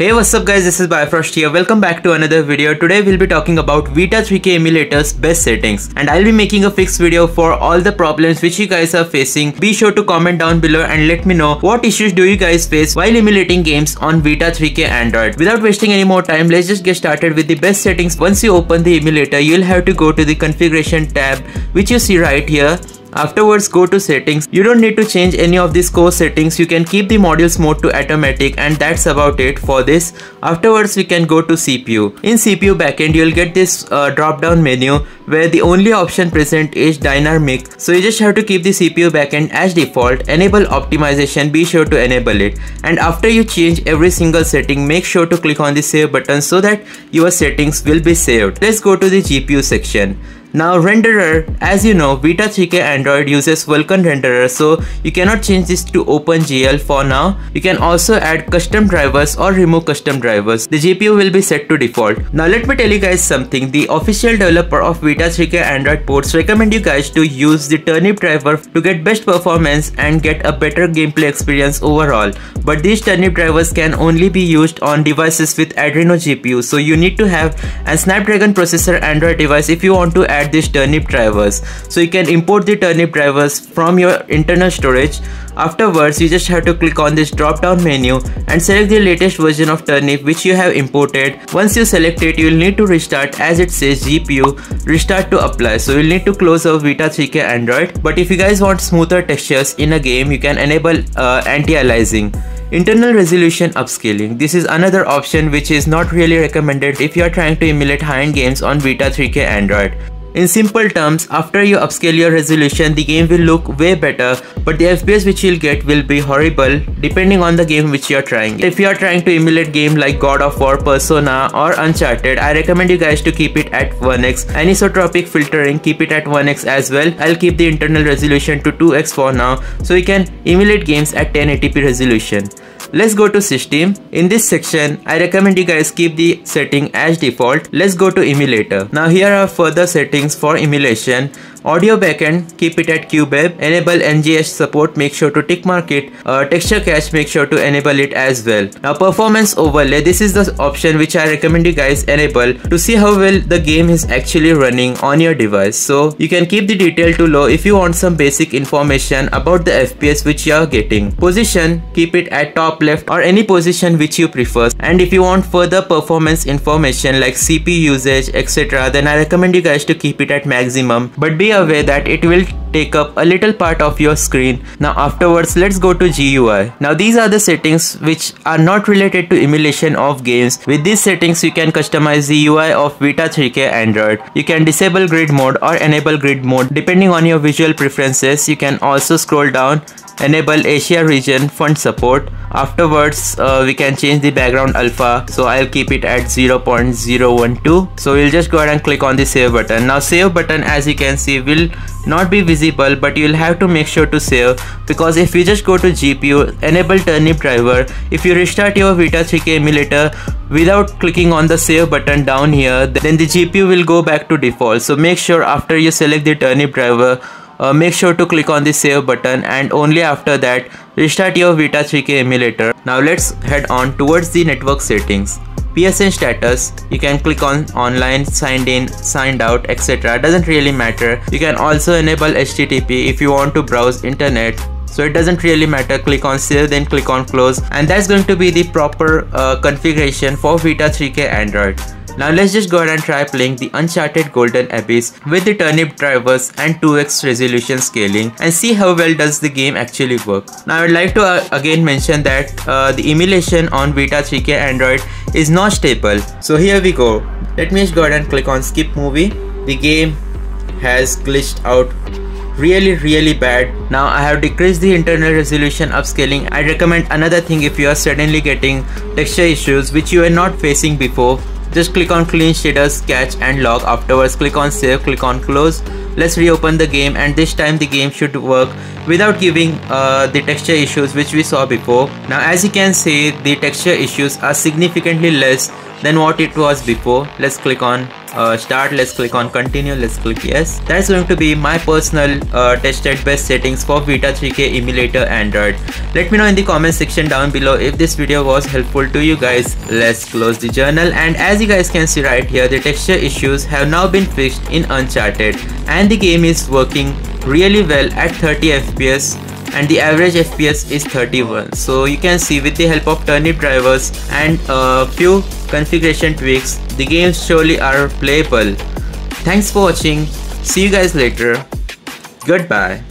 Hey what's up guys? This is BiFrozT here. Welcome back to another video. Today we'll be talking about Vita 3K emulator's best settings. And I'll be making a fixed video for all the problems which you guys are facing. Be sure to comment down below and let me know what issues do you guys face while emulating games on Vita 3K Android. Without wasting any more time let's just get started with the best settings. Once you open the emulator you'll have to go to the configuration tab which you see right here Afterwards go to settings. You don't need to change any of these core settings. You can keep the modules mode to automatic and that's about it for this. Afterwards we can go to CPU. In CPU backend you'll get this uh, drop down menu where the only option present is dynamic. So you just have to keep the CPU backend as default. Enable optimization be sure to enable it. And after you change every single setting make sure to click on the save button so that your settings will be saved. Let's go to the GPU section. Now renderer, as you know, Vita 3K Android uses Vulkan renderer so you cannot change this to OpenGL for now. You can also add custom drivers or remove custom drivers. The GPU will be set to default. Now let me tell you guys something. The official developer of Vita 3K Android ports recommend you guys to use the turnip driver to get best performance and get a better gameplay experience overall. But these turnip drivers can only be used on devices with Adreno GPU so you need to have a Snapdragon processor Android device if you want to add add these turnip drivers. So you can import the turnip drivers from your internal storage. Afterwards you just have to click on this drop down menu and select the latest version of turnip which you have imported. Once you select it you will need to restart as it says gpu restart to apply. So you'll need to close our vita 3k android. But if you guys want smoother textures in a game you can enable uh, anti-aliasing. Internal resolution upscaling. This is another option which is not really recommended if you are trying to emulate high-end games on Vita 3K Android. In simple terms, after you upscale your resolution, the game will look way better, but the FPS which you'll get will be horrible depending on the game which you're trying. If you are trying to emulate game like God of War, Persona or Uncharted, I recommend you guys to keep it at 1x. Anisotropic filtering, keep it at 1x as well. I'll keep the internal resolution to 2x for now so you can emulate games at 1080p resolution. Let's go to system. In this section, I recommend you guys keep the setting as default. Let's go to emulator. Now here are further settings for emulation. Audio backend, keep it at Cubeb. Enable NGS support, make sure to tick mark it. Uh, texture cache, make sure to enable it as well. Now performance overlay, this is the option which I recommend you guys enable to see how well the game is actually running on your device. So you can keep the detail to low if you want some basic information about the FPS which you are getting. Position, keep it at top left or any position which you prefer. And if you want further performance information like CPU usage etc then I recommend you guys to keep it at maximum. But be aware that it will take up a little part of your screen. Now afterwards let's go to GUI. Now these are the settings which are not related to emulation of games. With these settings you can customize the UI of Vita 3K Android. You can disable grid mode or enable grid mode depending on your visual preferences. You can also scroll down enable Asia region font support. Afterwards uh, we can change the background alpha. So I'll keep it at 0.012 so we'll just go ahead and click on the save button. Now save button as you can see will not be visible but you'll have to make sure to save. Because if you just go to GPU enable turnip driver. If you restart your Vita 3K emulator without clicking on the save button down here then the GPU will go back to default. So make sure after you select the turnip driver uh, make sure to click on the save button and only after that restart your Vita 3K emulator. Now let's head on towards the network settings. PSN status, you can click on online, signed in, signed out, etc. Doesn't really matter. You can also enable HTTP if you want to browse internet so it doesn't really matter click on save then click on close and that's going to be the proper uh, configuration for Vita 3K Android. Now let's just go ahead and try playing the Uncharted Golden Abyss with the turnip drivers and 2x resolution scaling and see how well does the game actually work. Now I would like to uh, again mention that uh, the emulation on Vita 3K Android is not stable. So here we go. Let me just go ahead and click on skip movie. The game has glitched out really really bad now i have decreased the internal resolution upscaling i recommend another thing if you are suddenly getting texture issues which you are not facing before just click on clean shaders, cache and log. Afterwards click on save, click on close. Let's reopen the game and this time the game should work without giving uh, the texture issues which we saw before. Now as you can see the texture issues are significantly less than what it was before. Let's click on uh, start let's click on continue let's click yes. That's going to be my personal uh, tested best settings for Vita 3k emulator android. Let me know in the comment section down below if this video was helpful to you guys. Let's close the journal. And as you guys can see right here the texture issues have now been fixed in uncharted. And the game is working really well at 30 fps and the average FPS is 31 so you can see with the help of turnip drivers and a few configuration tweaks the games surely are playable. Thanks for watching. See you guys later. Goodbye